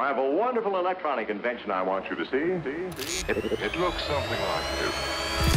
I have a wonderful electronic invention I want you to see. See? See? It, it looks something like this.